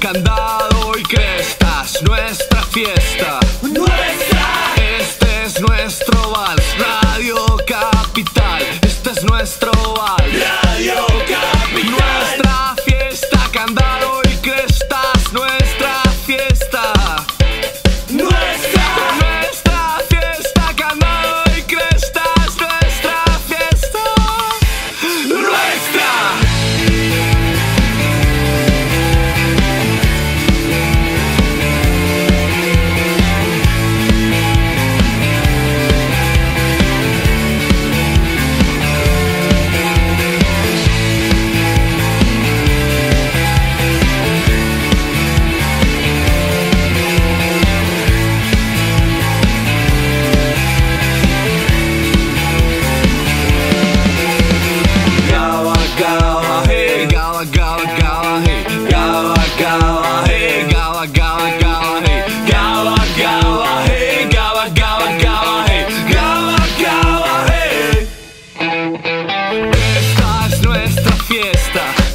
candado y crestas, nuestra fiesta. ¡Nuestra! Este es nuestro vals, Radio Capital, este es nuestro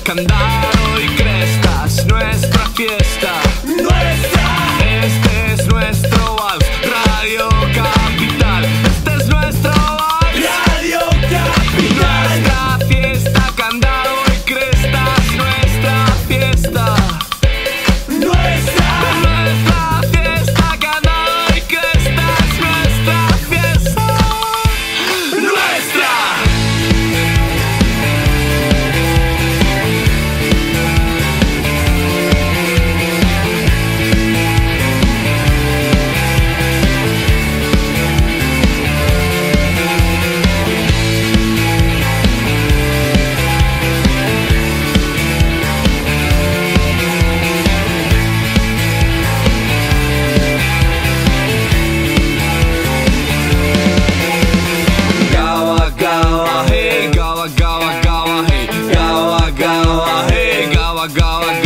andar.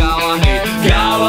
Galani, Galani.